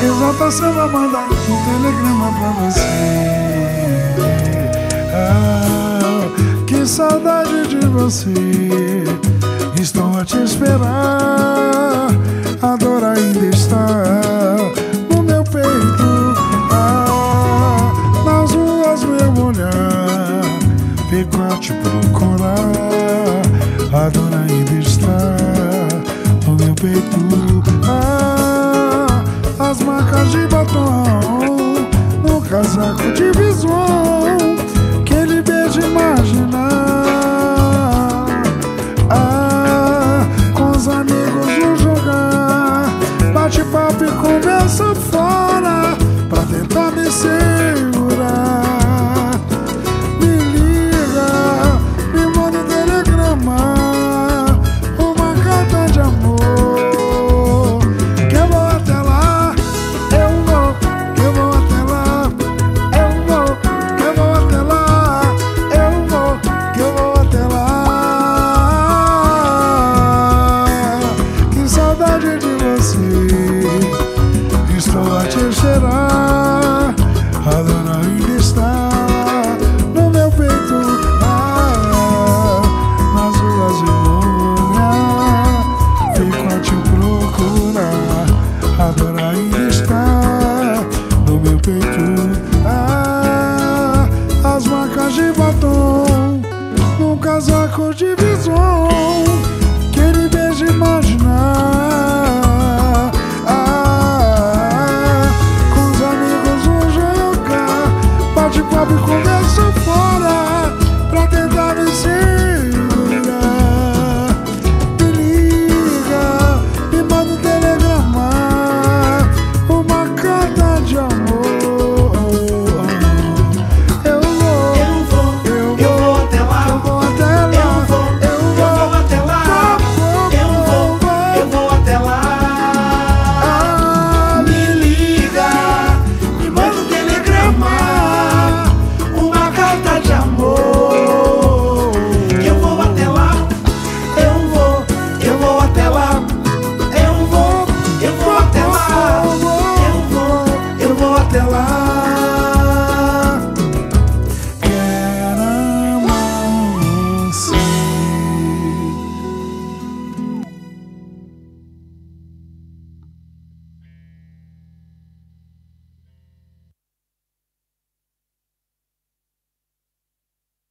Exalta vai mandar um telegrama pra você. Ah, Que saudade de você. Estou a te esperar A dor ainda está no meu peito. Ah, Nas ruas meu olhar Fico a te procurar. A dor ainda está no meu peito As marcas de batom. No casaco de visual Estou a a cheirar, a dor ainda está No meu peito. Ah, Nas ruas de Luna Fico a te procurar. A dor ainda está No meu peito. Ah, As marcas de batom. Num casaco de visão.